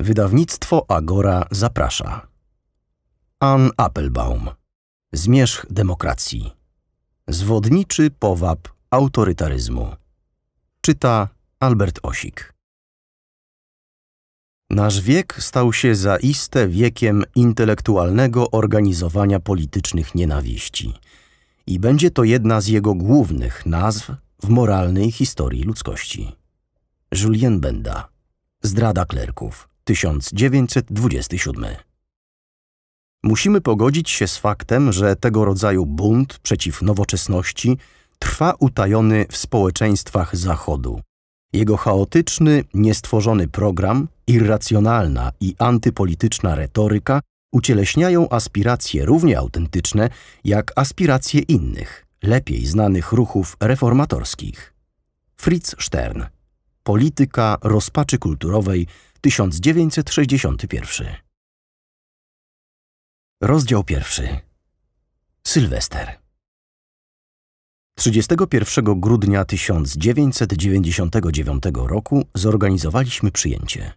Wydawnictwo Agora zaprasza. Ann Applebaum. Zmierzch demokracji. Zwodniczy powab autorytaryzmu. Czyta Albert Osik. Nasz wiek stał się zaiste wiekiem intelektualnego organizowania politycznych nienawiści. I będzie to jedna z jego głównych nazw w moralnej historii ludzkości. Julien Benda. Zdrada klerków. 1927. Musimy pogodzić się z faktem, że tego rodzaju bunt przeciw nowoczesności trwa utajony w społeczeństwach Zachodu. Jego chaotyczny, niestworzony program, irracjonalna i antypolityczna retoryka ucieleśniają aspiracje równie autentyczne jak aspiracje innych, lepiej znanych ruchów reformatorskich. Fritz Stern Polityka rozpaczy kulturowej 1961 Rozdział pierwszy Sylwester 31 grudnia 1999 roku zorganizowaliśmy przyjęcie.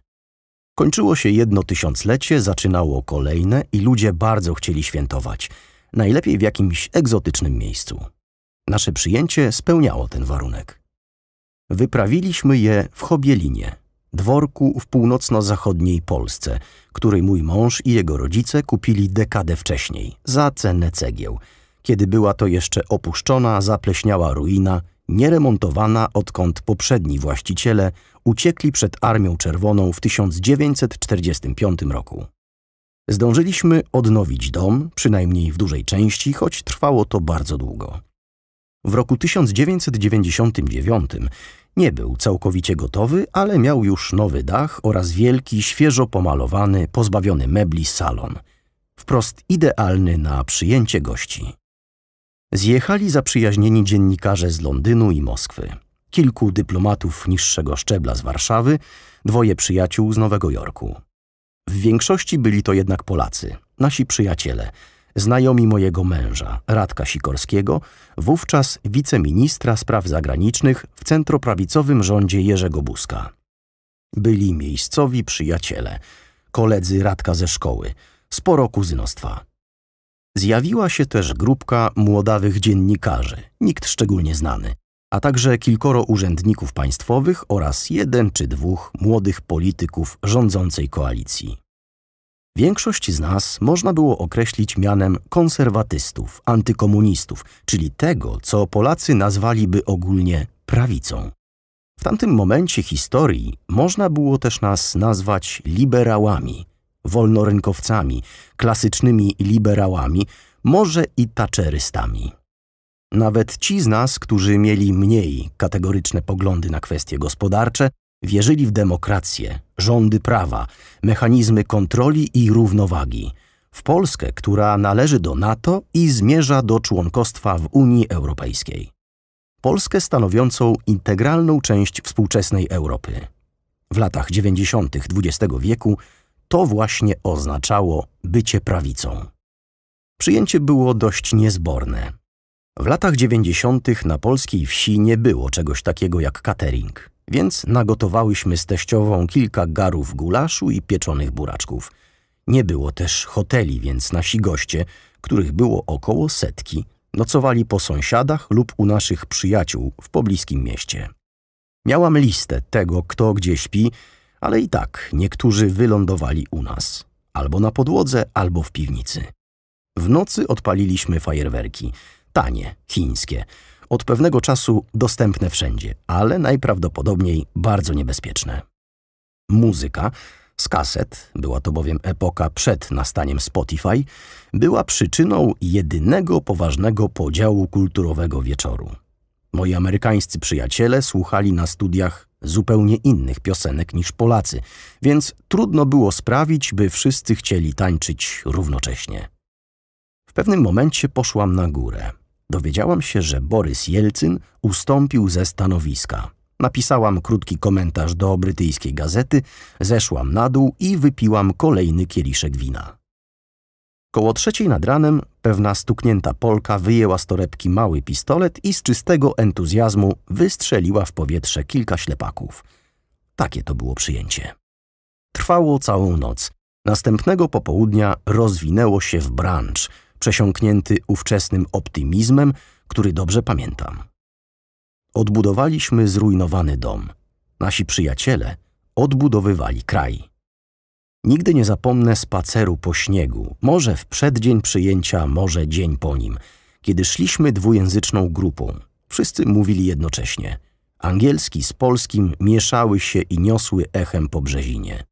Kończyło się jedno tysiąclecie, zaczynało kolejne i ludzie bardzo chcieli świętować, najlepiej w jakimś egzotycznym miejscu. Nasze przyjęcie spełniało ten warunek. Wyprawiliśmy je w Chobielinie, dworku w północno-zachodniej Polsce, który mój mąż i jego rodzice kupili dekadę wcześniej, za cenę cegieł, kiedy była to jeszcze opuszczona, zapleśniała ruina, nieremontowana, odkąd poprzedni właściciele uciekli przed Armią Czerwoną w 1945 roku. Zdążyliśmy odnowić dom, przynajmniej w dużej części, choć trwało to bardzo długo. W roku 1999 nie był całkowicie gotowy, ale miał już nowy dach oraz wielki, świeżo pomalowany, pozbawiony mebli salon. Wprost idealny na przyjęcie gości. Zjechali zaprzyjaźnieni dziennikarze z Londynu i Moskwy, kilku dyplomatów niższego szczebla z Warszawy, dwoje przyjaciół z Nowego Jorku. W większości byli to jednak Polacy, nasi przyjaciele, znajomi mojego męża, Radka Sikorskiego, wówczas wiceministra spraw zagranicznych w centroprawicowym rządzie Jerzego Buzka. Byli miejscowi przyjaciele, koledzy Radka ze szkoły, sporo kuzynostwa. Zjawiła się też grupka młodawych dziennikarzy, nikt szczególnie znany, a także kilkoro urzędników państwowych oraz jeden czy dwóch młodych polityków rządzącej koalicji. Większość z nas można było określić mianem konserwatystów, antykomunistów, czyli tego, co Polacy nazwaliby ogólnie prawicą. W tamtym momencie historii można było też nas nazwać liberałami, wolnorynkowcami, klasycznymi liberałami, może i taczerystami. Nawet ci z nas, którzy mieli mniej kategoryczne poglądy na kwestie gospodarcze, wierzyli w demokrację, rządy prawa, mechanizmy kontroli i równowagi, w Polskę, która należy do NATO i zmierza do członkostwa w Unii Europejskiej. Polskę stanowiącą integralną część współczesnej Europy. W latach 90. XX wieku to właśnie oznaczało bycie prawicą. Przyjęcie było dość niezborne. W latach 90. na polskiej wsi nie było czegoś takiego jak catering, więc nagotowałyśmy z teściową kilka garów gulaszu i pieczonych buraczków. Nie było też hoteli, więc nasi goście, których było około setki, nocowali po sąsiadach lub u naszych przyjaciół w pobliskim mieście. Miałam listę tego, kto gdzie śpi, ale i tak niektórzy wylądowali u nas, albo na podłodze, albo w piwnicy. W nocy odpaliliśmy fajerwerki, tanie, chińskie, od pewnego czasu dostępne wszędzie, ale najprawdopodobniej bardzo niebezpieczne. Muzyka z kaset, była to bowiem epoka przed nastaniem Spotify, była przyczyną jedynego poważnego podziału kulturowego wieczoru. Moi amerykańscy przyjaciele słuchali na studiach zupełnie innych piosenek niż Polacy, więc trudno było sprawić, by wszyscy chcieli tańczyć równocześnie. W pewnym momencie poszłam na górę. Dowiedziałam się, że Borys Jelcyn ustąpił ze stanowiska. Napisałam krótki komentarz do brytyjskiej gazety, zeszłam na dół i wypiłam kolejny kieliszek wina. Koło trzeciej nad ranem pewna stuknięta Polka wyjęła z torebki mały pistolet i z czystego entuzjazmu wystrzeliła w powietrze kilka ślepaków. Takie to było przyjęcie. Trwało całą noc. Następnego popołudnia rozwinęło się w branż, przesiąknięty ówczesnym optymizmem, który dobrze pamiętam. Odbudowaliśmy zrujnowany dom. Nasi przyjaciele odbudowywali kraj. Nigdy nie zapomnę spaceru po śniegu, może w przeddzień przyjęcia, może dzień po nim, kiedy szliśmy dwujęzyczną grupą. Wszyscy mówili jednocześnie. Angielski z polskim mieszały się i niosły echem po brzezinie.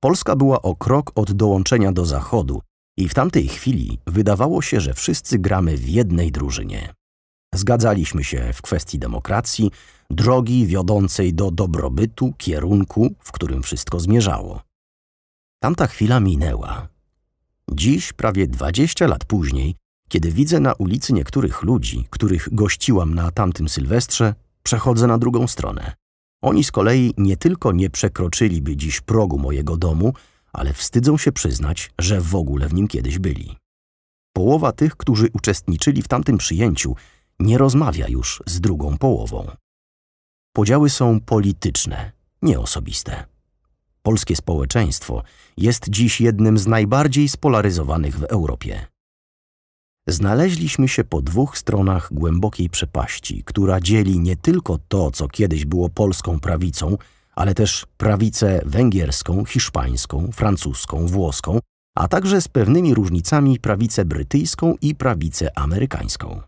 Polska była o krok od dołączenia do Zachodu i w tamtej chwili wydawało się, że wszyscy gramy w jednej drużynie. Zgadzaliśmy się w kwestii demokracji, drogi wiodącej do dobrobytu, kierunku, w którym wszystko zmierzało. Tamta chwila minęła. Dziś, prawie dwadzieścia lat później, kiedy widzę na ulicy niektórych ludzi, których gościłam na tamtym Sylwestrze, przechodzę na drugą stronę. Oni z kolei nie tylko nie przekroczyliby dziś progu mojego domu, ale wstydzą się przyznać, że w ogóle w nim kiedyś byli. Połowa tych, którzy uczestniczyli w tamtym przyjęciu, nie rozmawia już z drugą połową. Podziały są polityczne, nie osobiste. Polskie społeczeństwo jest dziś jednym z najbardziej spolaryzowanych w Europie. Znaleźliśmy się po dwóch stronach głębokiej przepaści, która dzieli nie tylko to, co kiedyś było polską prawicą, ale też prawicę węgierską, hiszpańską, francuską, włoską, a także z pewnymi różnicami prawicę brytyjską i prawicę amerykańską.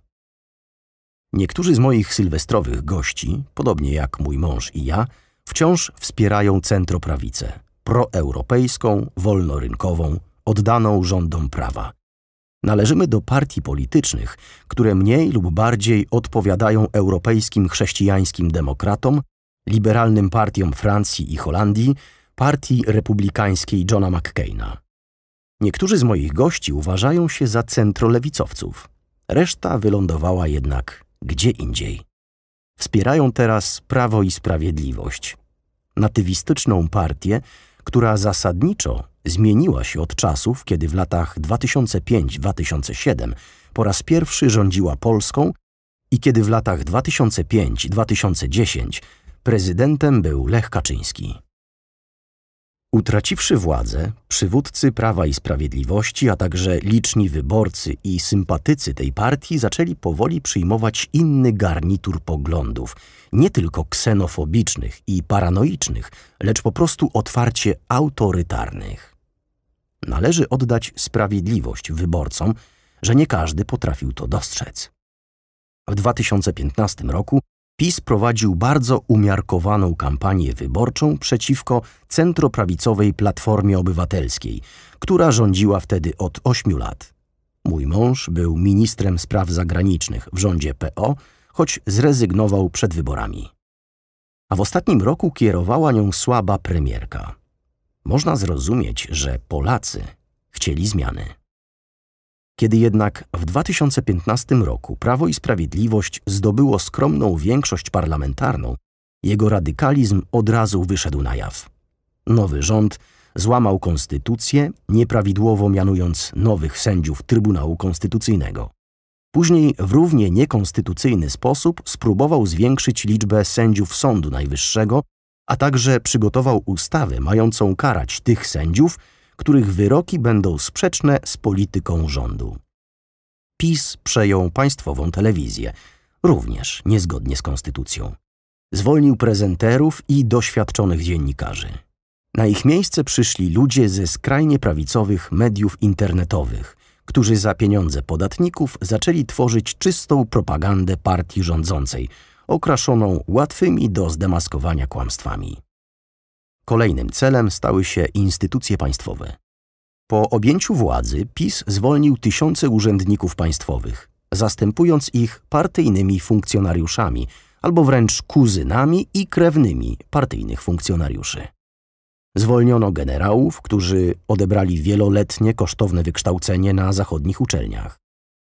Niektórzy z moich sylwestrowych gości, podobnie jak mój mąż i ja, wciąż wspierają centroprawicę, proeuropejską, wolnorynkową, oddaną rządom prawa. Należymy do partii politycznych, które mniej lub bardziej odpowiadają europejskim chrześcijańskim demokratom, liberalnym partiom Francji i Holandii, partii republikańskiej Johna McCaina. Niektórzy z moich gości uważają się za centrolewicowców. Reszta wylądowała jednak gdzie indziej. Wspierają teraz Prawo i Sprawiedliwość, natywistyczną partię, która zasadniczo zmieniła się od czasów, kiedy w latach 2005-2007 po raz pierwszy rządziła Polską i kiedy w latach 2005-2010 prezydentem był Lech Kaczyński. Utraciwszy władzę, przywódcy Prawa i Sprawiedliwości, a także liczni wyborcy i sympatycy tej partii zaczęli powoli przyjmować inny garnitur poglądów, nie tylko ksenofobicznych i paranoicznych, lecz po prostu otwarcie autorytarnych. Należy oddać sprawiedliwość wyborcom, że nie każdy potrafił to dostrzec. W 2015 roku PiS prowadził bardzo umiarkowaną kampanię wyborczą przeciwko centroprawicowej Platformie Obywatelskiej, która rządziła wtedy od ośmiu lat. Mój mąż był ministrem spraw zagranicznych w rządzie PO, choć zrezygnował przed wyborami. A w ostatnim roku kierowała nią słaba premierka. Można zrozumieć, że Polacy chcieli zmiany. Kiedy jednak w 2015 roku Prawo i Sprawiedliwość zdobyło skromną większość parlamentarną, jego radykalizm od razu wyszedł na jaw. Nowy rząd złamał konstytucję, nieprawidłowo mianując nowych sędziów Trybunału Konstytucyjnego. Później w równie niekonstytucyjny sposób spróbował zwiększyć liczbę sędziów Sądu Najwyższego, a także przygotował ustawę mającą karać tych sędziów, których wyroki będą sprzeczne z polityką rządu. PiS przejął państwową telewizję, również niezgodnie z konstytucją. Zwolnił prezenterów i doświadczonych dziennikarzy. Na ich miejsce przyszli ludzie ze skrajnie prawicowych mediów internetowych, którzy za pieniądze podatników zaczęli tworzyć czystą propagandę partii rządzącej, okraszoną łatwymi do zdemaskowania kłamstwami. Kolejnym celem stały się instytucje państwowe. Po objęciu władzy PiS zwolnił tysiące urzędników państwowych, zastępując ich partyjnymi funkcjonariuszami albo wręcz kuzynami i krewnymi partyjnych funkcjonariuszy. Zwolniono generałów, którzy odebrali wieloletnie kosztowne wykształcenie na zachodnich uczelniach.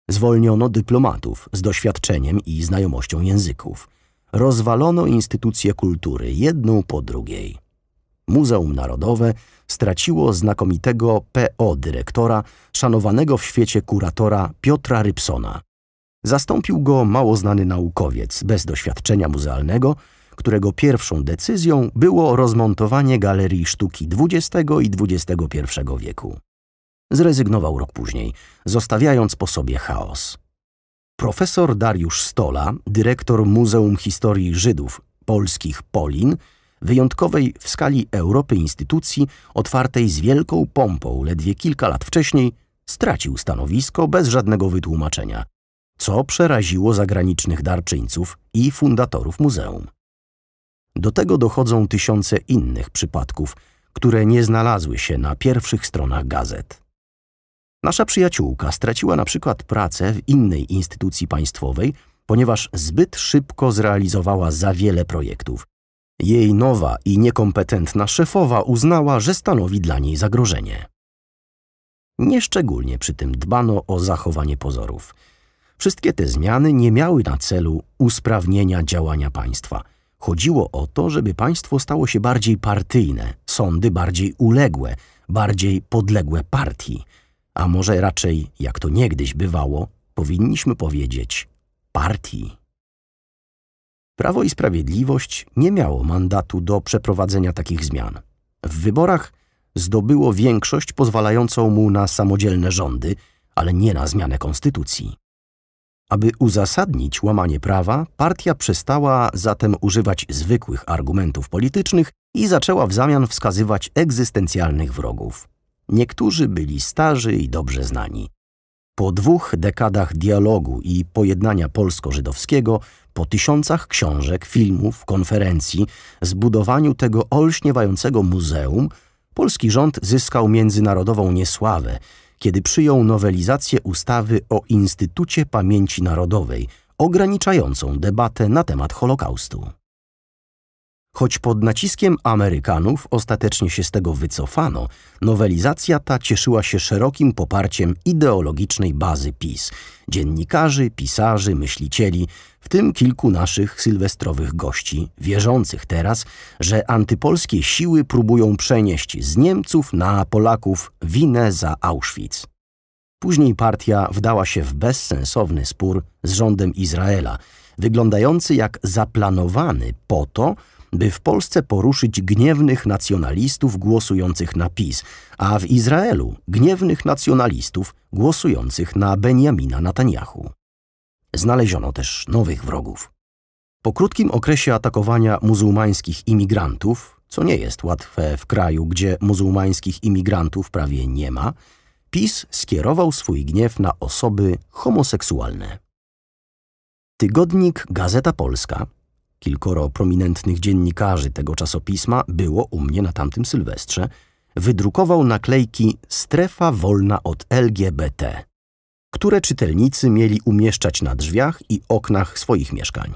Zwolniono dyplomatów z doświadczeniem i znajomością języków. Rozwalono instytucje kultury jedną po drugiej. Muzeum Narodowe straciło znakomitego PO dyrektora, szanowanego w świecie kuratora Piotra Rybsona. Zastąpił go mało znany naukowiec bez doświadczenia muzealnego, którego pierwszą decyzją było rozmontowanie galerii sztuki XX i XXI wieku. Zrezygnował rok później, zostawiając po sobie chaos. Profesor Dariusz Stola, dyrektor Muzeum Historii Żydów Polskich Polin, wyjątkowej w skali Europy instytucji, otwartej z wielką pompą ledwie kilka lat wcześniej, stracił stanowisko bez żadnego wytłumaczenia, co przeraziło zagranicznych darczyńców i fundatorów muzeum. Do tego dochodzą tysiące innych przypadków, które nie znalazły się na pierwszych stronach gazet. Nasza przyjaciółka straciła na przykład pracę w innej instytucji państwowej, ponieważ zbyt szybko zrealizowała za wiele projektów. Jej nowa i niekompetentna szefowa uznała, że stanowi dla niej zagrożenie. Nieszczególnie przy tym dbano o zachowanie pozorów. Wszystkie te zmiany nie miały na celu usprawnienia działania państwa. Chodziło o to, żeby państwo stało się bardziej partyjne, sądy bardziej uległe, bardziej podległe partii – a może raczej, jak to niegdyś bywało, powinniśmy powiedzieć partii. Prawo i Sprawiedliwość nie miało mandatu do przeprowadzenia takich zmian. W wyborach zdobyło większość pozwalającą mu na samodzielne rządy, ale nie na zmianę konstytucji. Aby uzasadnić łamanie prawa, partia przestała zatem używać zwykłych argumentów politycznych i zaczęła w zamian wskazywać egzystencjalnych wrogów. Niektórzy byli starzy i dobrze znani. Po dwóch dekadach dialogu i pojednania polsko-żydowskiego, po tysiącach książek, filmów, konferencji, zbudowaniu tego olśniewającego muzeum, polski rząd zyskał międzynarodową niesławę, kiedy przyjął nowelizację ustawy o Instytucie Pamięci Narodowej, ograniczającą debatę na temat Holokaustu. Choć pod naciskiem Amerykanów ostatecznie się z tego wycofano, nowelizacja ta cieszyła się szerokim poparciem ideologicznej bazy PiS, dziennikarzy, pisarzy, myślicieli, w tym kilku naszych sylwestrowych gości, wierzących teraz, że antypolskie siły próbują przenieść z Niemców na Polaków winę za Auschwitz. Później partia wdała się w bezsensowny spór z rządem Izraela, wyglądający jak zaplanowany po to, by w Polsce poruszyć gniewnych nacjonalistów głosujących na PiS, a w Izraelu gniewnych nacjonalistów głosujących na Benjamina Netanyahu. Znaleziono też nowych wrogów. Po krótkim okresie atakowania muzułmańskich imigrantów, co nie jest łatwe w kraju, gdzie muzułmańskich imigrantów prawie nie ma, PiS skierował swój gniew na osoby homoseksualne. Tygodnik Gazeta Polska kilkoro prominentnych dziennikarzy tego czasopisma było u mnie na tamtym Sylwestrze, wydrukował naklejki Strefa wolna od LGBT, które czytelnicy mieli umieszczać na drzwiach i oknach swoich mieszkań.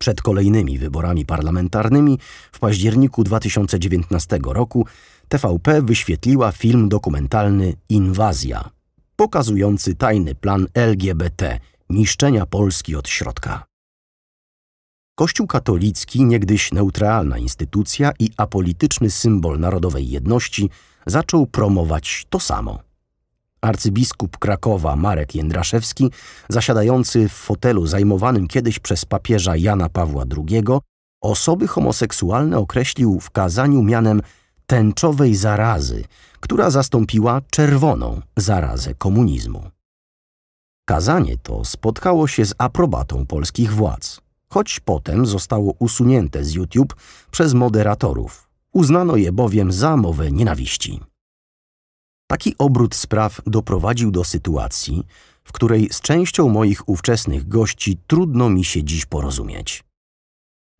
Przed kolejnymi wyborami parlamentarnymi w październiku 2019 roku TVP wyświetliła film dokumentalny Inwazja, pokazujący tajny plan LGBT niszczenia Polski od środka. Kościół katolicki, niegdyś neutralna instytucja i apolityczny symbol narodowej jedności, zaczął promować to samo. Arcybiskup Krakowa Marek Jędraszewski, zasiadający w fotelu zajmowanym kiedyś przez papieża Jana Pawła II, osoby homoseksualne określił w kazaniu mianem tęczowej zarazy, która zastąpiła czerwoną zarazę komunizmu. Kazanie to spotkało się z aprobatą polskich władz choć potem zostało usunięte z YouTube przez moderatorów. Uznano je bowiem za mowę nienawiści. Taki obrót spraw doprowadził do sytuacji, w której z częścią moich ówczesnych gości trudno mi się dziś porozumieć.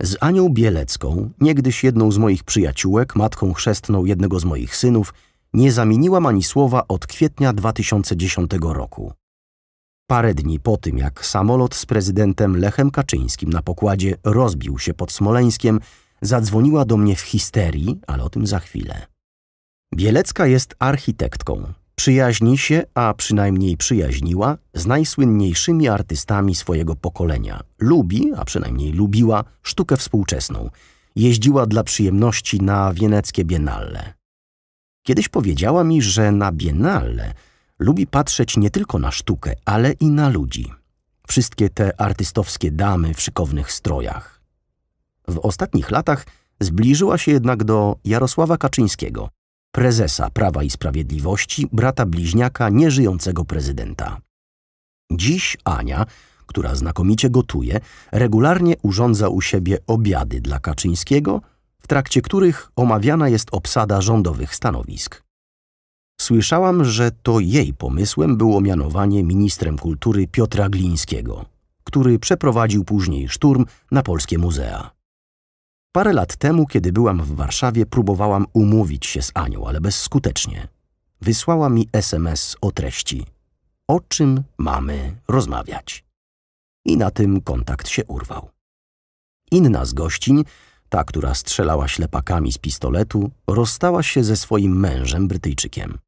Z Anią Bielecką, niegdyś jedną z moich przyjaciółek, matką chrzestną jednego z moich synów, nie zamieniłam ani słowa od kwietnia 2010 roku. Parę dni po tym, jak samolot z prezydentem Lechem Kaczyńskim na pokładzie rozbił się pod Smoleńskiem, zadzwoniła do mnie w histerii, ale o tym za chwilę. Bielecka jest architektką. Przyjaźni się, a przynajmniej przyjaźniła, z najsłynniejszymi artystami swojego pokolenia. Lubi, a przynajmniej lubiła, sztukę współczesną. Jeździła dla przyjemności na wieneckie biennale. Kiedyś powiedziała mi, że na biennale lubi patrzeć nie tylko na sztukę, ale i na ludzi. Wszystkie te artystowskie damy w szykownych strojach. W ostatnich latach zbliżyła się jednak do Jarosława Kaczyńskiego, prezesa Prawa i Sprawiedliwości, brata bliźniaka nieżyjącego prezydenta. Dziś Ania, która znakomicie gotuje, regularnie urządza u siebie obiady dla Kaczyńskiego, w trakcie których omawiana jest obsada rządowych stanowisk. Słyszałam, że to jej pomysłem było mianowanie ministrem kultury Piotra Glińskiego, który przeprowadził później szturm na polskie muzea. Parę lat temu, kiedy byłam w Warszawie, próbowałam umówić się z Anią, ale bezskutecznie. Wysłała mi SMS o treści. O czym mamy rozmawiać? I na tym kontakt się urwał. Inna z gościń, ta, która strzelała ślepakami z pistoletu, rozstała się ze swoim mężem Brytyjczykiem.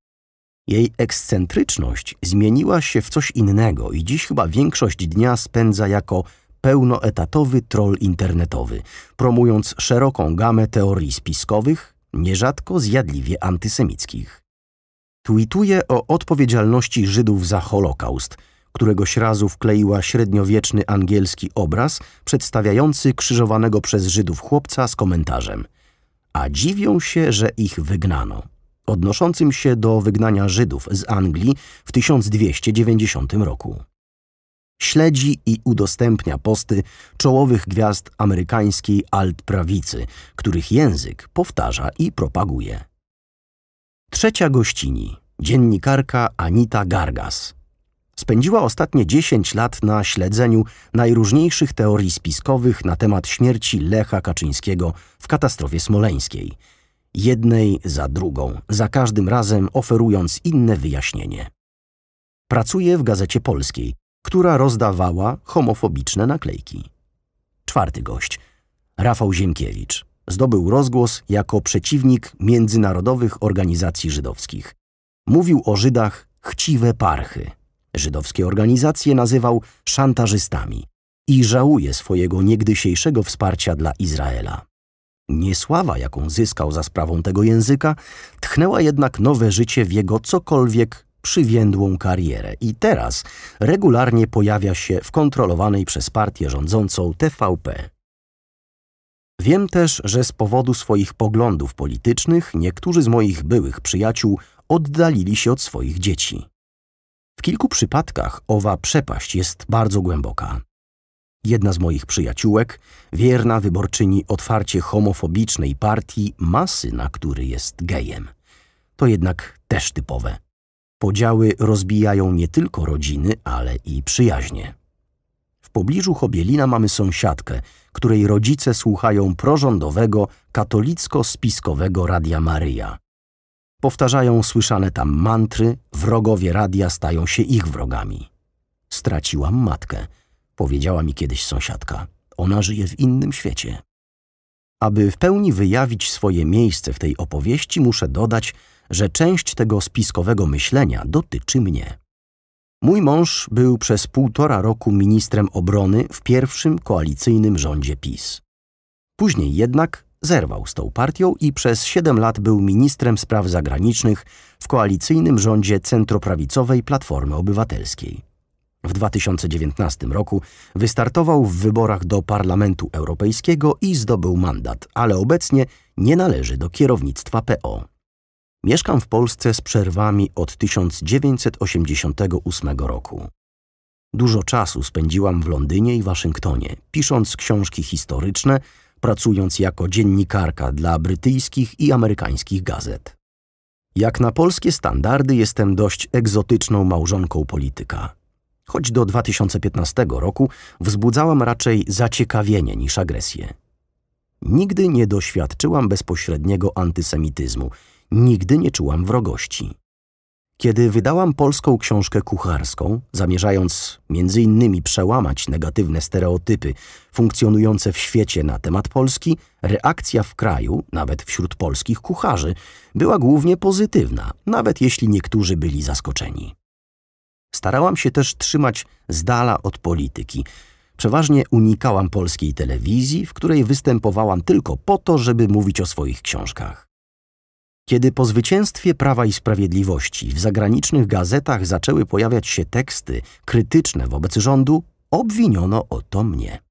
Jej ekscentryczność zmieniła się w coś innego i dziś chyba większość dnia spędza jako pełnoetatowy troll internetowy, promując szeroką gamę teorii spiskowych, nierzadko zjadliwie antysemickich. Tweetuje o odpowiedzialności Żydów za Holokaust, któregoś razu wkleiła średniowieczny angielski obraz przedstawiający krzyżowanego przez Żydów chłopca z komentarzem a dziwią się, że ich wygnano odnoszącym się do wygnania Żydów z Anglii w 1290 roku. Śledzi i udostępnia posty czołowych gwiazd amerykańskiej alt-prawicy, których język powtarza i propaguje. Trzecia gościni, dziennikarka Anita Gargas. Spędziła ostatnie 10 lat na śledzeniu najróżniejszych teorii spiskowych na temat śmierci Lecha Kaczyńskiego w katastrofie smoleńskiej – jednej za drugą, za każdym razem oferując inne wyjaśnienie. Pracuje w Gazecie Polskiej, która rozdawała homofobiczne naklejki. Czwarty gość, Rafał Ziemkiewicz, zdobył rozgłos jako przeciwnik międzynarodowych organizacji żydowskich. Mówił o Żydach chciwe parchy. Żydowskie organizacje nazywał szantażystami i żałuje swojego niegdysiejszego wsparcia dla Izraela. Niesława, jaką zyskał za sprawą tego języka, tchnęła jednak nowe życie w jego cokolwiek przywiędłą karierę i teraz regularnie pojawia się w kontrolowanej przez partię rządzącą TVP. Wiem też, że z powodu swoich poglądów politycznych niektórzy z moich byłych przyjaciół oddalili się od swoich dzieci. W kilku przypadkach owa przepaść jest bardzo głęboka. Jedna z moich przyjaciółek, wierna wyborczyni otwarcie homofobicznej partii, ma syna, który jest gejem. To jednak też typowe. Podziały rozbijają nie tylko rodziny, ale i przyjaźnie. W pobliżu Chobielina mamy sąsiadkę, której rodzice słuchają prorządowego, katolicko-spiskowego Radia Maryja. Powtarzają słyszane tam mantry, wrogowie radia stają się ich wrogami. Straciłam matkę – powiedziała mi kiedyś sąsiadka. Ona żyje w innym świecie. Aby w pełni wyjawić swoje miejsce w tej opowieści, muszę dodać, że część tego spiskowego myślenia dotyczy mnie. Mój mąż był przez półtora roku ministrem obrony w pierwszym koalicyjnym rządzie PiS. Później jednak zerwał z tą partią i przez siedem lat był ministrem spraw zagranicznych w koalicyjnym rządzie centroprawicowej Platformy Obywatelskiej. W 2019 roku wystartował w wyborach do Parlamentu Europejskiego i zdobył mandat, ale obecnie nie należy do kierownictwa PO. Mieszkam w Polsce z przerwami od 1988 roku. Dużo czasu spędziłam w Londynie i Waszyngtonie, pisząc książki historyczne, pracując jako dziennikarka dla brytyjskich i amerykańskich gazet. Jak na polskie standardy jestem dość egzotyczną małżonką polityka choć do 2015 roku wzbudzałam raczej zaciekawienie niż agresję. Nigdy nie doświadczyłam bezpośredniego antysemityzmu, nigdy nie czułam wrogości. Kiedy wydałam polską książkę kucharską, zamierzając między innymi przełamać negatywne stereotypy funkcjonujące w świecie na temat Polski, reakcja w kraju, nawet wśród polskich kucharzy, była głównie pozytywna, nawet jeśli niektórzy byli zaskoczeni. Starałam się też trzymać z dala od polityki. Przeważnie unikałam polskiej telewizji, w której występowałam tylko po to, żeby mówić o swoich książkach. Kiedy po zwycięstwie Prawa i Sprawiedliwości w zagranicznych gazetach zaczęły pojawiać się teksty krytyczne wobec rządu, obwiniono o to mnie.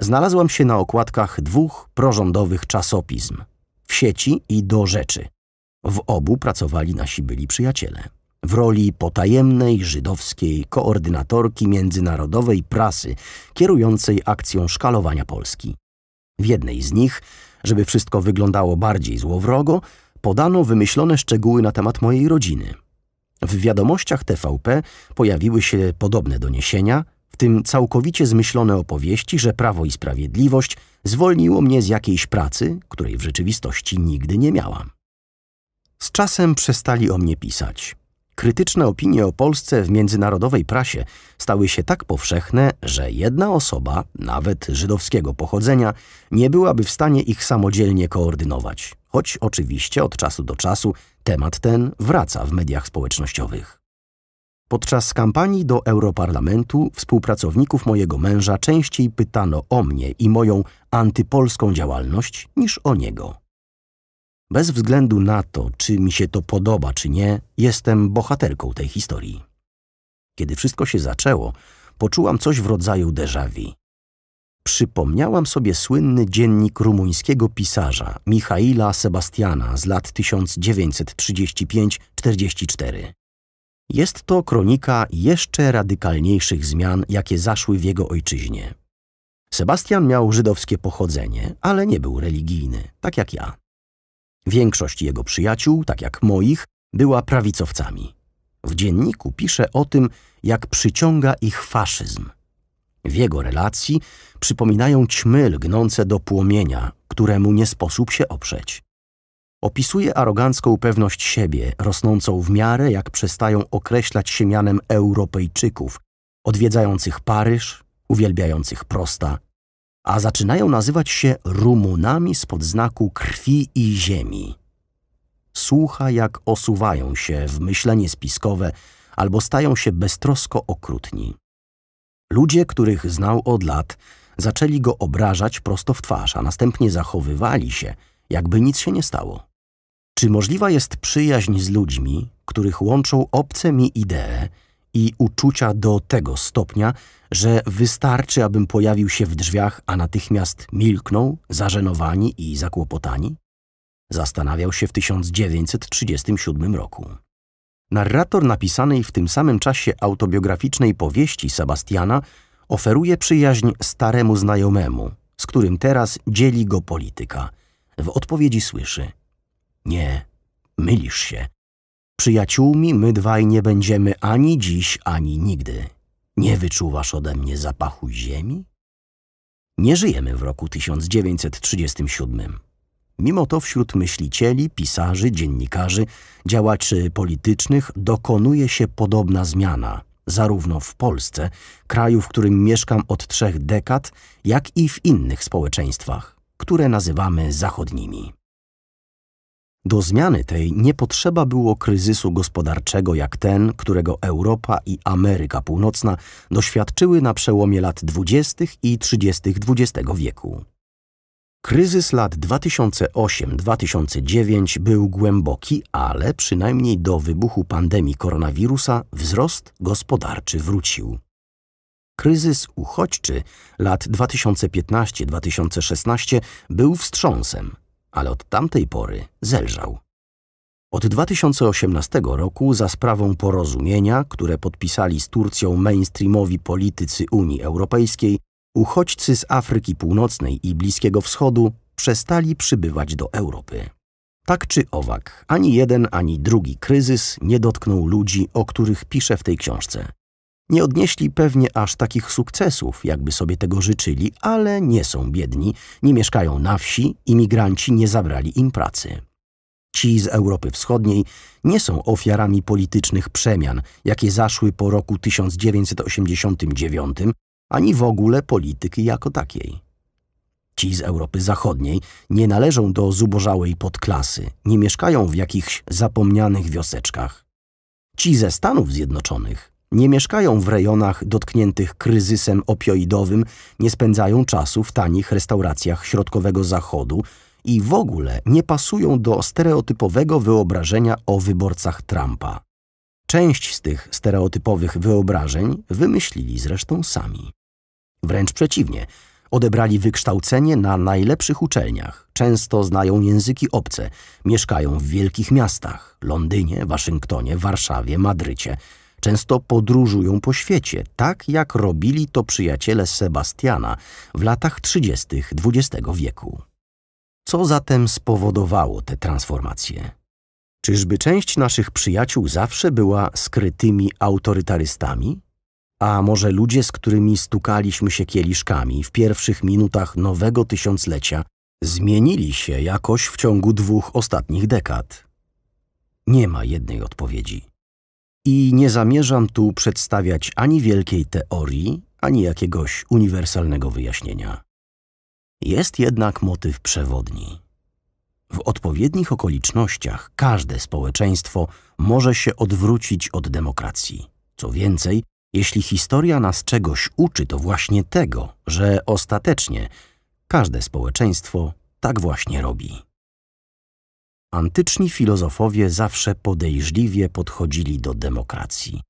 znalazłam się na okładkach dwóch prorządowych czasopism w sieci i do rzeczy. W obu pracowali nasi byli przyjaciele. W roli potajemnej żydowskiej koordynatorki międzynarodowej prasy kierującej akcją szkalowania Polski. W jednej z nich, żeby wszystko wyglądało bardziej złowrogo, podano wymyślone szczegóły na temat mojej rodziny. W wiadomościach TVP pojawiły się podobne doniesienia, w tym całkowicie zmyślone opowieści, że Prawo i Sprawiedliwość zwolniło mnie z jakiejś pracy, której w rzeczywistości nigdy nie miałam. Z czasem przestali o mnie pisać. Krytyczne opinie o Polsce w międzynarodowej prasie stały się tak powszechne, że jedna osoba, nawet żydowskiego pochodzenia, nie byłaby w stanie ich samodzielnie koordynować, choć oczywiście od czasu do czasu temat ten wraca w mediach społecznościowych. Podczas kampanii do Europarlamentu współpracowników mojego męża częściej pytano o mnie i moją antypolską działalność niż o niego. Bez względu na to, czy mi się to podoba, czy nie, jestem bohaterką tej historii. Kiedy wszystko się zaczęło, poczułam coś w rodzaju déjà vu. Przypomniałam sobie słynny dziennik rumuńskiego pisarza Michaila Sebastiana z lat 1935-44. Jest to kronika jeszcze radykalniejszych zmian, jakie zaszły w jego ojczyźnie. Sebastian miał żydowskie pochodzenie, ale nie był religijny, tak jak ja. Większość jego przyjaciół, tak jak moich, była prawicowcami. W dzienniku pisze o tym, jak przyciąga ich faszyzm. W jego relacji przypominają ćmy lgnące do płomienia, któremu nie sposób się oprzeć. Opisuje arogancką pewność siebie, rosnącą w miarę jak przestają określać się mianem Europejczyków, odwiedzających Paryż, uwielbiających prosta, a zaczynają nazywać się Rumunami spod znaku krwi i ziemi. Słucha, jak osuwają się w myślenie spiskowe albo stają się beztrosko okrutni. Ludzie, których znał od lat, zaczęli go obrażać prosto w twarz, a następnie zachowywali się, jakby nic się nie stało. Czy możliwa jest przyjaźń z ludźmi, których łączą obce mi idee i uczucia do tego stopnia, że wystarczy, abym pojawił się w drzwiach, a natychmiast milknął, zażenowani i zakłopotani? Zastanawiał się w 1937 roku. Narrator napisanej w tym samym czasie autobiograficznej powieści Sebastiana oferuje przyjaźń staremu znajomemu, z którym teraz dzieli go polityka. W odpowiedzi słyszy: Nie, mylisz się. Przyjaciółmi my dwaj nie będziemy ani dziś, ani nigdy. Nie wyczuwasz ode mnie zapachu ziemi? Nie żyjemy w roku 1937. Mimo to wśród myślicieli, pisarzy, dziennikarzy, działaczy politycznych dokonuje się podobna zmiana, zarówno w Polsce, kraju, w którym mieszkam od trzech dekad, jak i w innych społeczeństwach, które nazywamy zachodnimi. Do zmiany tej nie potrzeba było kryzysu gospodarczego jak ten, którego Europa i Ameryka Północna doświadczyły na przełomie lat 20. i 30. XX wieku. Kryzys lat 2008-2009 był głęboki, ale przynajmniej do wybuchu pandemii koronawirusa wzrost gospodarczy wrócił. Kryzys uchodźczy lat 2015-2016 był wstrząsem, ale od tamtej pory zelżał. Od 2018 roku za sprawą porozumienia, które podpisali z Turcją mainstreamowi politycy Unii Europejskiej, uchodźcy z Afryki Północnej i Bliskiego Wschodu przestali przybywać do Europy. Tak czy owak, ani jeden, ani drugi kryzys nie dotknął ludzi, o których piszę w tej książce. Nie odnieśli pewnie aż takich sukcesów, jakby sobie tego życzyli, ale nie są biedni, nie mieszkają na wsi, imigranci nie zabrali im pracy. Ci z Europy Wschodniej nie są ofiarami politycznych przemian, jakie zaszły po roku 1989, ani w ogóle polityki jako takiej. Ci z Europy Zachodniej nie należą do zubożałej podklasy, nie mieszkają w jakichś zapomnianych wioseczkach. Ci ze Stanów Zjednoczonych nie mieszkają w rejonach dotkniętych kryzysem opioidowym, nie spędzają czasu w tanich restauracjach środkowego zachodu i w ogóle nie pasują do stereotypowego wyobrażenia o wyborcach Trumpa. Część z tych stereotypowych wyobrażeń wymyślili zresztą sami. Wręcz przeciwnie, Odebrali wykształcenie na najlepszych uczelniach, często znają języki obce, mieszkają w wielkich miastach Londynie, Waszyngtonie, Warszawie, Madrycie. Często podróżują po świecie, tak jak robili to przyjaciele Sebastiana w latach 30. XX wieku. Co zatem spowodowało te transformacje? Czyżby część naszych przyjaciół zawsze była skrytymi autorytarystami? A może ludzie, z którymi stukaliśmy się kieliszkami w pierwszych minutach nowego tysiąclecia, zmienili się jakoś w ciągu dwóch ostatnich dekad? Nie ma jednej odpowiedzi. I nie zamierzam tu przedstawiać ani wielkiej teorii, ani jakiegoś uniwersalnego wyjaśnienia. Jest jednak motyw przewodni. W odpowiednich okolicznościach każde społeczeństwo może się odwrócić od demokracji. Co więcej, jeśli historia nas czegoś uczy, to właśnie tego, że ostatecznie każde społeczeństwo tak właśnie robi. Antyczni filozofowie zawsze podejrzliwie podchodzili do demokracji.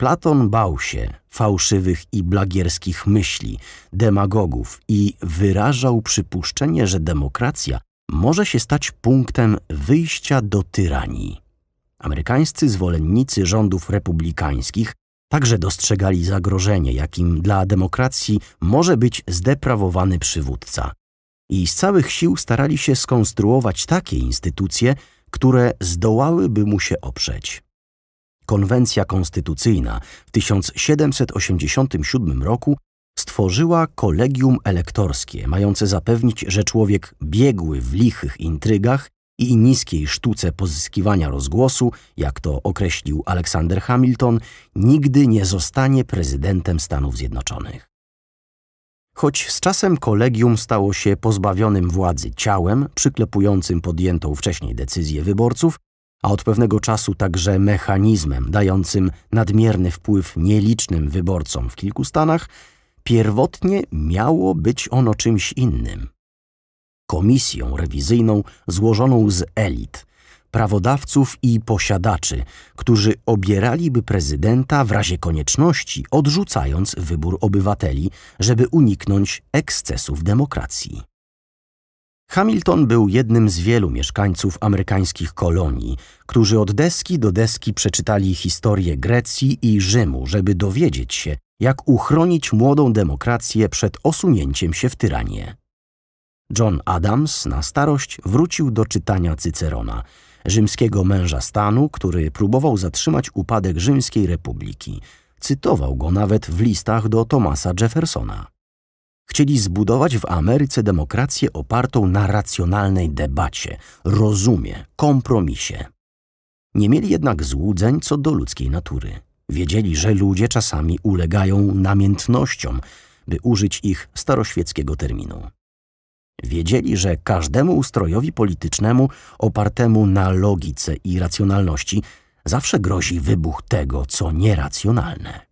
Platon bał się fałszywych i blagierskich myśli, demagogów i wyrażał przypuszczenie, że demokracja może się stać punktem wyjścia do tyranii. Amerykańscy zwolennicy rządów republikańskich także dostrzegali zagrożenie, jakim dla demokracji może być zdeprawowany przywódca. I z całych sił starali się skonstruować takie instytucje, które zdołałyby mu się oprzeć. Konwencja konstytucyjna w 1787 roku stworzyła kolegium elektorskie, mające zapewnić, że człowiek biegły w lichych intrygach i niskiej sztuce pozyskiwania rozgłosu, jak to określił Aleksander Hamilton, nigdy nie zostanie prezydentem Stanów Zjednoczonych. Choć z czasem kolegium stało się pozbawionym władzy ciałem, przyklepującym podjętą wcześniej decyzję wyborców, a od pewnego czasu także mechanizmem dającym nadmierny wpływ nielicznym wyborcom w kilku stanach, pierwotnie miało być ono czymś innym. Komisją rewizyjną złożoną z elit, prawodawców i posiadaczy, którzy obieraliby prezydenta w razie konieczności, odrzucając wybór obywateli, żeby uniknąć ekscesów demokracji. Hamilton był jednym z wielu mieszkańców amerykańskich kolonii, którzy od deski do deski przeczytali historię Grecji i Rzymu, żeby dowiedzieć się, jak uchronić młodą demokrację przed osunięciem się w tyranię. John Adams na starość wrócił do czytania Cycerona, rzymskiego męża stanu, który próbował zatrzymać upadek Rzymskiej Republiki. Cytował go nawet w listach do Thomasa Jeffersona. Chcieli zbudować w Ameryce demokrację opartą na racjonalnej debacie, rozumie, kompromisie. Nie mieli jednak złudzeń co do ludzkiej natury. Wiedzieli, że ludzie czasami ulegają namiętnościom, by użyć ich staroświeckiego terminu. Wiedzieli, że każdemu ustrojowi politycznemu opartemu na logice i racjonalności zawsze grozi wybuch tego, co nieracjonalne.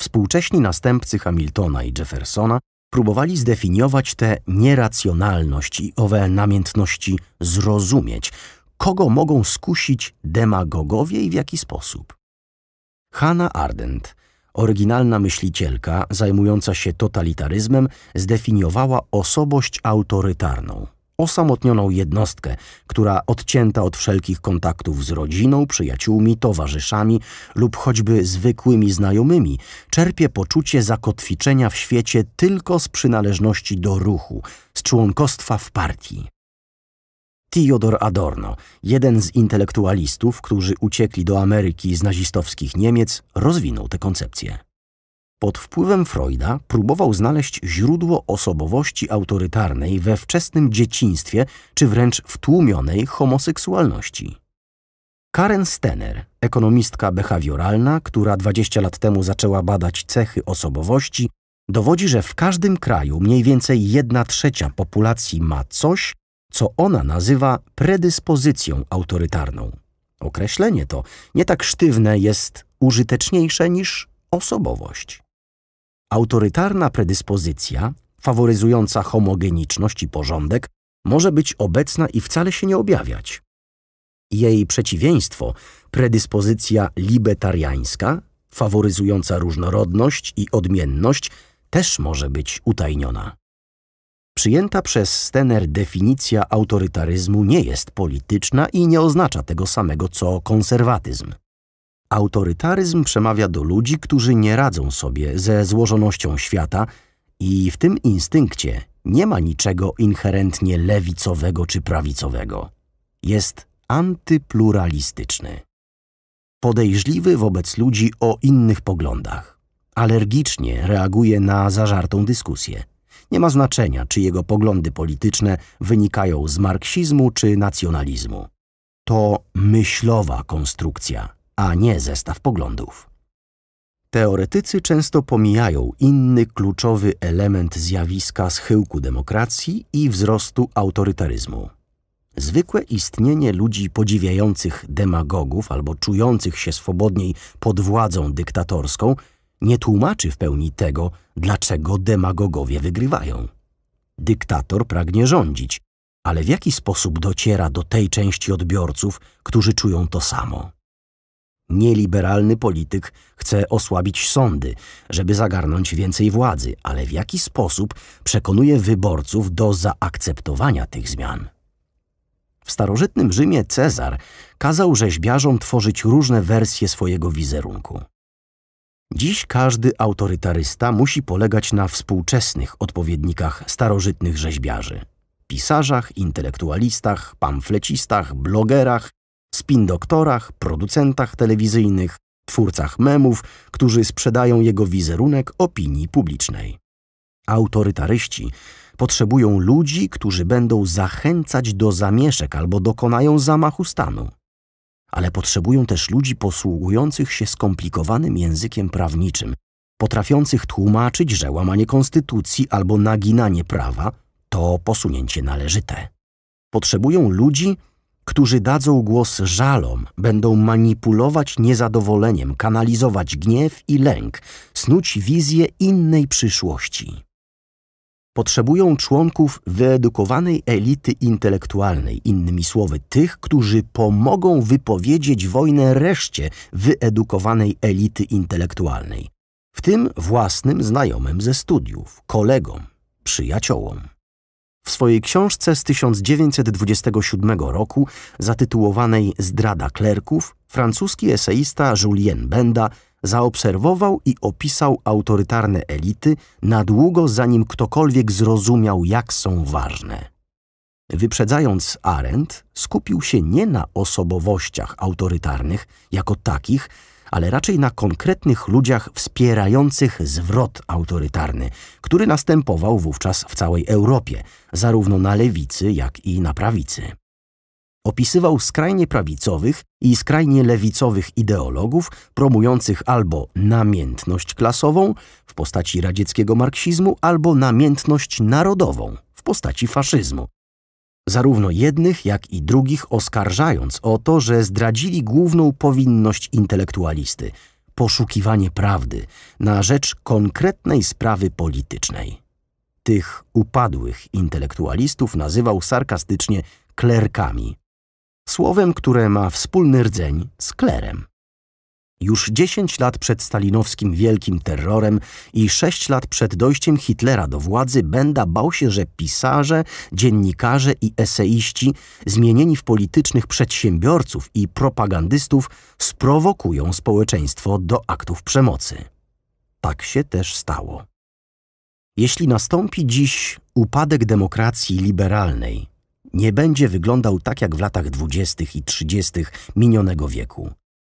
Współcześni następcy Hamiltona i Jeffersona próbowali zdefiniować tę nieracjonalność i owe namiętności zrozumieć, kogo mogą skusić demagogowie i w jaki sposób. Hannah Ardent Oryginalna myślicielka, zajmująca się totalitaryzmem, zdefiniowała osobość autorytarną. Osamotnioną jednostkę, która odcięta od wszelkich kontaktów z rodziną, przyjaciółmi, towarzyszami lub choćby zwykłymi znajomymi, czerpie poczucie zakotwiczenia w świecie tylko z przynależności do ruchu, z członkostwa w partii. Theodor Adorno, jeden z intelektualistów, którzy uciekli do Ameryki z nazistowskich Niemiec, rozwinął tę koncepcję. Pod wpływem Freuda próbował znaleźć źródło osobowości autorytarnej we wczesnym dzieciństwie czy wręcz w tłumionej homoseksualności. Karen Stenner, ekonomistka behawioralna, która 20 lat temu zaczęła badać cechy osobowości, dowodzi, że w każdym kraju mniej więcej jedna trzecia populacji ma coś, co ona nazywa predyspozycją autorytarną. Określenie to nie tak sztywne jest użyteczniejsze niż osobowość. Autorytarna predyspozycja, faworyzująca homogeniczność i porządek, może być obecna i wcale się nie objawiać. Jej przeciwieństwo, predyspozycja libertariańska, faworyzująca różnorodność i odmienność, też może być utajniona. Przyjęta przez Stener definicja autorytaryzmu nie jest polityczna i nie oznacza tego samego co konserwatyzm. Autorytaryzm przemawia do ludzi, którzy nie radzą sobie ze złożonością świata i w tym instynkcie nie ma niczego inherentnie lewicowego czy prawicowego. Jest antypluralistyczny. Podejrzliwy wobec ludzi o innych poglądach. Alergicznie reaguje na zażartą dyskusję. Nie ma znaczenia, czy jego poglądy polityczne wynikają z marksizmu czy nacjonalizmu. To myślowa konstrukcja, a nie zestaw poglądów. Teoretycy często pomijają inny kluczowy element zjawiska schyłku demokracji i wzrostu autorytaryzmu. Zwykłe istnienie ludzi podziwiających demagogów albo czujących się swobodniej pod władzą dyktatorską nie tłumaczy w pełni tego, dlaczego demagogowie wygrywają. Dyktator pragnie rządzić, ale w jaki sposób dociera do tej części odbiorców, którzy czują to samo? Nieliberalny polityk chce osłabić sądy, żeby zagarnąć więcej władzy, ale w jaki sposób przekonuje wyborców do zaakceptowania tych zmian? W starożytnym Rzymie Cezar kazał rzeźbiarzom tworzyć różne wersje swojego wizerunku. Dziś każdy autorytarysta musi polegać na współczesnych odpowiednikach starożytnych rzeźbiarzy. Pisarzach, intelektualistach, pamflecistach, blogerach, spin-doktorach, producentach telewizyjnych, twórcach memów, którzy sprzedają jego wizerunek opinii publicznej. Autorytaryści potrzebują ludzi, którzy będą zachęcać do zamieszek albo dokonają zamachu stanu. Ale potrzebują też ludzi posługujących się skomplikowanym językiem prawniczym, potrafiących tłumaczyć, że łamanie konstytucji albo naginanie prawa to posunięcie należyte. Potrzebują ludzi, którzy dadzą głos żalom, będą manipulować niezadowoleniem, kanalizować gniew i lęk, snuć wizję innej przyszłości. Potrzebują członków wyedukowanej elity intelektualnej, innymi słowy, tych, którzy pomogą wypowiedzieć wojnę reszcie wyedukowanej elity intelektualnej, w tym własnym znajomym ze studiów, kolegom, przyjaciołom. W swojej książce z 1927 roku, zatytułowanej Zdrada klerków, francuski eseista Julien Benda zaobserwował i opisał autorytarne elity na długo zanim ktokolwiek zrozumiał, jak są ważne. Wyprzedzając Arendt, skupił się nie na osobowościach autorytarnych jako takich, ale raczej na konkretnych ludziach wspierających zwrot autorytarny, który następował wówczas w całej Europie, zarówno na lewicy, jak i na prawicy. Opisywał skrajnie prawicowych i skrajnie lewicowych ideologów promujących albo namiętność klasową w postaci radzieckiego marksizmu, albo namiętność narodową w postaci faszyzmu, zarówno jednych, jak i drugich oskarżając o to, że zdradzili główną powinność intelektualisty poszukiwanie prawdy na rzecz konkretnej sprawy politycznej. Tych upadłych intelektualistów nazywał sarkastycznie klerkami, słowem, które ma wspólny rdzeń z klerem. Już 10 lat przed stalinowskim wielkim terrorem i 6 lat przed dojściem Hitlera do władzy Benda bał się, że pisarze, dziennikarze i eseiści zmienieni w politycznych przedsiębiorców i propagandystów sprowokują społeczeństwo do aktów przemocy. Tak się też stało. Jeśli nastąpi dziś upadek demokracji liberalnej, nie będzie wyglądał tak jak w latach dwudziestych i trzydziestych minionego wieku –